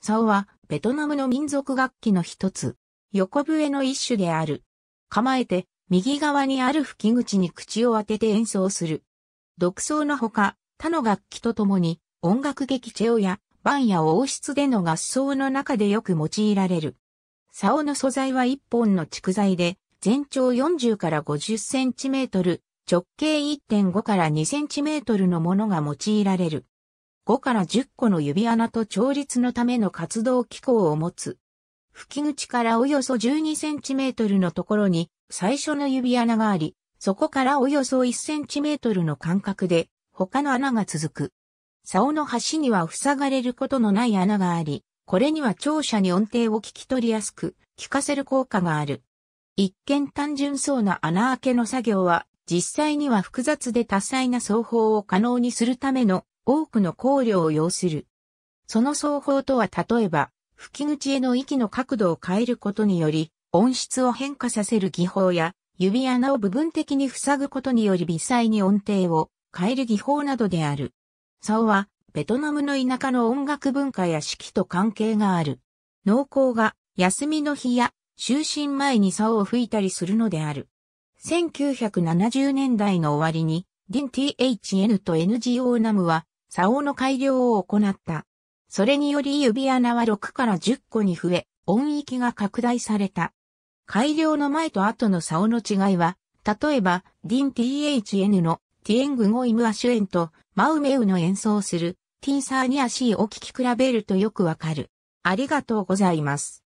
竿はベトナムの民族楽器の一つ。横笛の一種である。構えて右側にある吹き口に口を当てて演奏する。独奏のほか、他の楽器とともに音楽劇チェオやバンや王室での合奏の中でよく用いられる。竿の素材は一本の竹材で、全長40から50センチメートル、直径1.5から2センチメートルのものが用いられる。5から10個の指穴と調律のための活動機構を持つ。吹き口からおよそ12センチメートルのところに最初の指穴があり、そこからおよそ1センチメートルの間隔で他の穴が続く。竿の端には塞がれることのない穴があり、これには聴者に音程を聞き取りやすく、聞かせる効果がある。一見単純そうな穴開けの作業は、実際には複雑で多彩な奏法を可能にするための多くの考慮を要する。その奏法とは例えば、吹き口への息の角度を変えることにより、音質を変化させる技法や、指穴を部分的に塞ぐことにより微細に音程を変える技法などである。竿は、ベトナムの田舎の音楽文化や四季と関係がある。農耕が休みの日や就寝前に竿を吹いたりするのである。1970年代の終わりに、ディン THN と NGO ナムは、竿の改良を行った。それにより指穴は6から10個に増え、音域が拡大された。改良の前と後の竿の違いは、例えば、ディン THN のティエングゴイムアシュエンとマウメウの演奏するティンサーニアシーを聴き比べるとよくわかる。ありがとうございます。